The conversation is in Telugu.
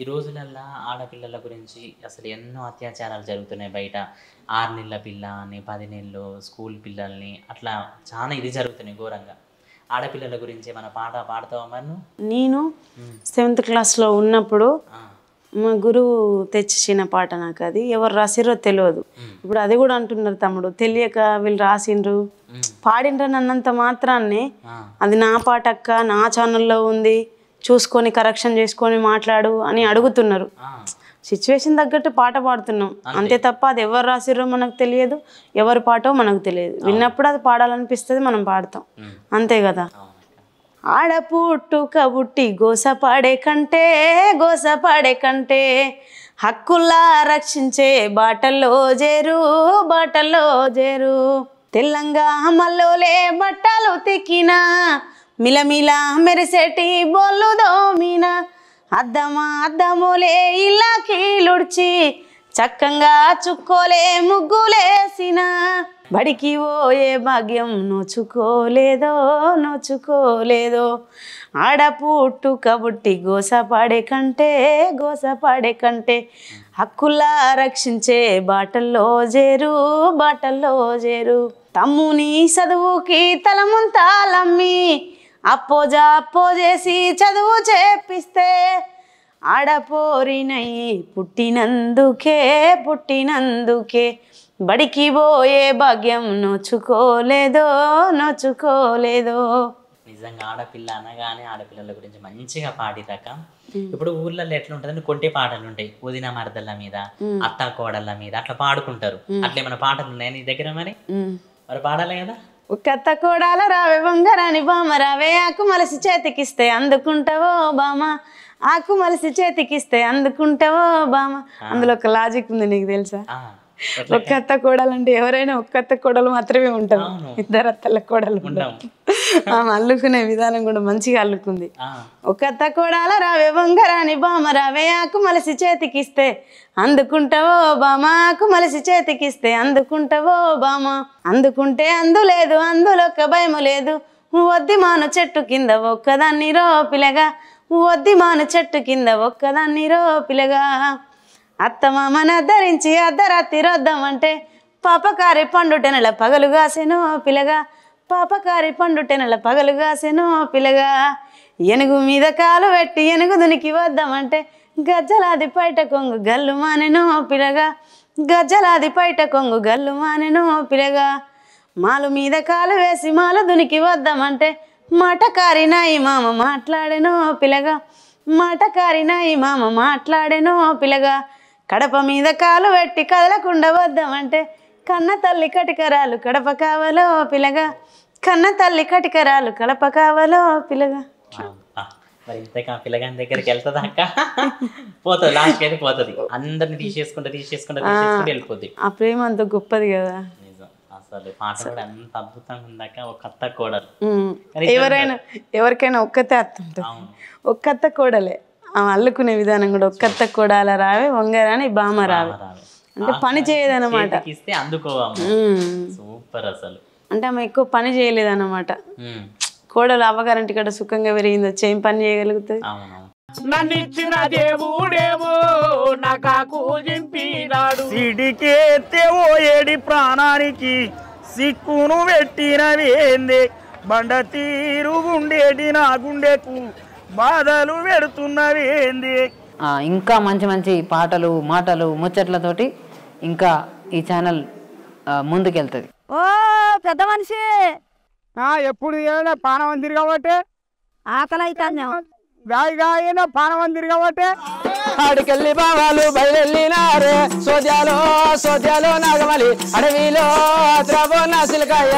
ఈ రోజులల్లో ఆడపిల్లల గురించి అసలు ఎన్నో అత్యాచారాలు జరుగుతున్నాయి బయట. ఆరు నెలల పిల్ల అని పది నెలలు స్కూల్ పిల్లల్ని అట్లా చాలా ఇది జరుగుతున్నాయి ఘోరంగా. ఆడపిల్లల గురించి మన పాట పాడతావా? నేను సెవెంత్ క్లాస్లో ఉన్నప్పుడు మా గురువు తెచ్చిన పాట నాకు అది. ఎవరు రాసిరో తెలియదు. ఇప్పుడు అది కూడా అంటున్నారు తమ్ముడు. తెలియక వీళ్ళు రాసిండ్రు. పాడిండ్రని అన్నంత మాత్రాన్నే అది నా పాట అక్క నా ఛానల్లో ఉంది. చూసుకొని కరెక్షన్ చేసుకొని మాట్లాడు అని అడుగుతున్నారు. సిచ్యువేషన్ తగ్గట్టు పాట పాడుతున్నాం. అంతే. తప్ప అది ఎవరు రాసిర్రో మనకు తెలియదు. ఎవరి పాటో మనకు తెలియదు. విన్నప్పుడు అది పాడాలనిపిస్తుంది మనం పాడతాం. అంతే కదా? అవునక్క ఆడ పుట్టుక బుట్టి గోస పాడే కంటే గోస పాడే కంటే హక్కుల్లా రక్షించే బాటల్లో చేరు బాటల్లో చేరు. తెల్లంగా మల్లోలే బట్టలు తిక్కిన మిలమిల మెరిసేటి బొల్లు దోమిన అద్దమా అద్దములే ఇలా కీలుడ్చి చక్కంగా చుక్కోలే ముగ్గులేసిన. బడికి పోయే భాగ్యం నోచుకోలేదో నోచుకోలేదో. ఆడ కబుట్టి గోస పాడే కంటే గోస పాడే కంటే హక్కులా రక్షించే బాటల్లో చేరు బాటల్లో చేరు. తమ్ముని చదువుకి తలముంతాలమ్మి అప్పోజా అప్పో చేసి చదువు చేపిస్తే ఆడపోరినై పుట్టినందుకే పుట్టినందుకే. బడికి పోయే భాగ్యం నోచుకోలేదో నోచుకోలేదో. నిజంగా ఆడపిల్ల అనగానే ఆడపిల్లల గురించి మంచిగా పాడిరాక ఇప్పుడు ఊర్లలో ఎట్లా ఉంటుందని కొంటే పాటలు ఉంటాయి. వదిన మరదళ్ళ మీద అత్త కోడళ్ళ మీద అట్లా పాడుకుంటారు. అట్లా ఏమైనా పాటలు ఉన్నాయి నీ దగ్గర మరి. మరి పాడాలి కదా? కత్త కోడాల రావే బంగారాని బామ రావే ఆకు మలసి చేతికిస్తే అందుకుంటావో బామ. ఆకు మలసి చేతికిస్తే అందుకుంటావో బామ. అందులో ఒక లాజిక్ ఉంది నీకు తెలుసా? ఒక్క అత్త కోడలు అంటే ఎవరైనా ఒక్క అత్త కోడలు మాత్రమే ఉంటారు. ఇద్దరు అత్తల కోడలు ఉంటాం. ఆమె అల్లుకునే విధానం కూడా మంచిగా అల్లుకుంది. ఒక కోడాల రావే బంగారాని బామ రావే ఆకు మలసి చేతికిస్తే. అందుకుంటావో బామ ఆకు మలసి చేతికిస్తే అందుకుంటావో బామ అందుకుంటే అందులేదు అందులోక భయము లేదు. వద్ది మాను చెట్టు కింద ఒక్కదాన్ని రో పిలగా వద్ది మాను చెట్టు కింద ఒక్కదాన్ని రో పిలగా అత్తమామని అద్దరించి అర్ధరాత్రి రొద్దామంటే పాపకారి పండుట నెల పగలుగాసెను పిలగా పాపకారి పండుట పగలు కాసెనో పిలగా ఎనుగు మీద కాలు పెట్టి ఎనుగు దునికి వద్దామంటే గజ్జలాది పైట కొంగు గల్లు మానెనో పిలగా. గజ్జలాది పైట కొంగు గల్లు మానెను పిలగా. మాలు మీద కాలు వేసి మాల దునికి వద్దామంటే మాటకారి నాయి మామ మాట్లాడెనో పిలగా. మాటకారినాయి మామ మాట్లాడెను పిలగా. కడప మీద కాలు పెట్టి కదలకుండా వద్దామంటే కన్న తల్లి కటికరాలు కడప కావలో పిలగా. కన్న తల్లి కటికరాలు కడప కావలో అబ్బా. మరి ఇంతకా పిల్లగాని దగ్గరికి వెళ్తుందా అక్క? పోతుంది లాస్ట్కి అయితే పోతుంది. అందరిని తీసేసుకుంటే తీసేసుకుంటే తీసేసుకుంటే వెళ్ళిపోద్ది. ఆ ప్రేమ అంత గొప్పది కదా. నిజం. అసలు పాట కూడా అంత అద్భుతంగా ఉందాక ఒక అత్త కోడలు. ఎవరైనా ఎవరికైనా ఒక్కతే అత్త ఉంటుంది. ఒక్కత్త కోడలే. అల్లుకునే విధానం కూడా ఒక్కత్త కోడాల రావే వంగరాని బామ రావే. అంటే పని చేయదన్నమాట. ఇస్తే. సూపర్ అసలు. అంటే ఆమె ఎక్కువ పని చేయలేదన్నమాట. కోడలు అవ్వగారంటి ఇక్కడ సుఖంగా పెరిగింది వచ్చి ఏం పని చేయగలుగుతుంది? నన్నిచ్చిన దేవుడేమో నాకు జింపినాడు సిడికేస్తే ఓ ఏడి ప్రాణానికి సిక్కును పెట్టినవేంది బండ తీరు గుండేటి నా గుండెకు బాధలు పెడుతున్నవేంది ఆ, ఇంకా మంచి మంచి పాటలు మాటలు ముచ్చట్లతోటి ఇంకా ఈ ఛానల్ ముందుకెళ్తుంది. ఓ పెద్ద మనిషి. ఎప్పుడు ఏమైనా పానం తిరగబట్టే ఆకలి అవుతాను గాయగా అయినా పానం తిరగబట్టే ఆడికెళ్ళి బావాలు బయలునారే సోద్యాలో సోద్యాలో నాగమలి అడవిలో ద్రవ నాసిలకాయ